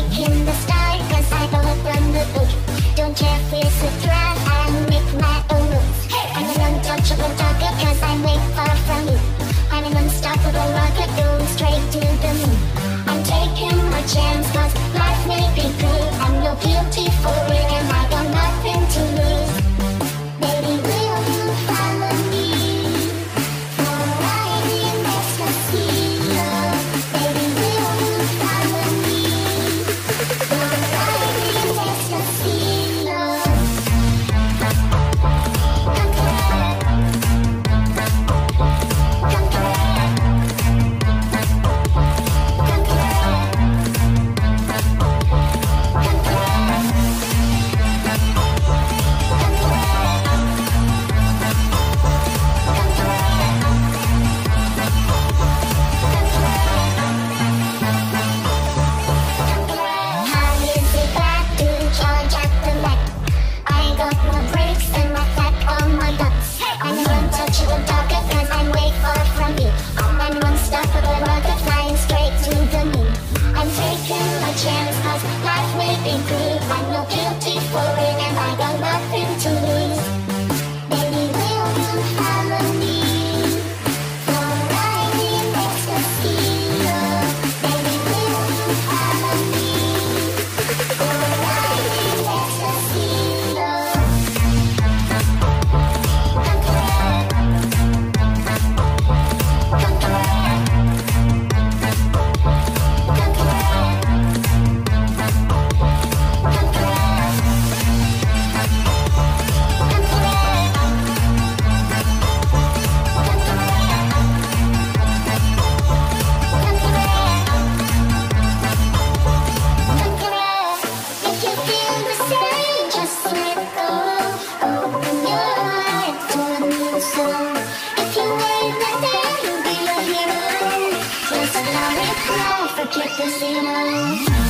the the Don't care if it's a threat I make my own rules! I'm an I'm way far from you. I'm an unstoppable rocket Going straight to the moon. I'm taking my chance kiss, now we forget the signal.